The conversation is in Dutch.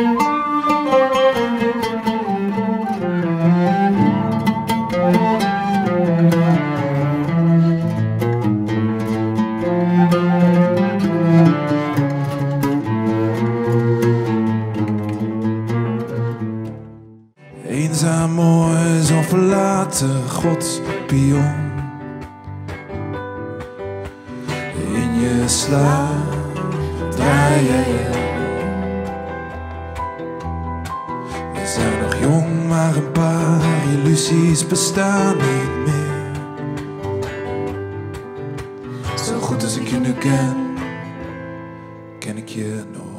Eenzaam, mooi, zo verlaten, Gods pion. In je slaap draai je maar een paar illusies bestaan niet meer. Zo goed als ik je nu ken, ken ik je nooit.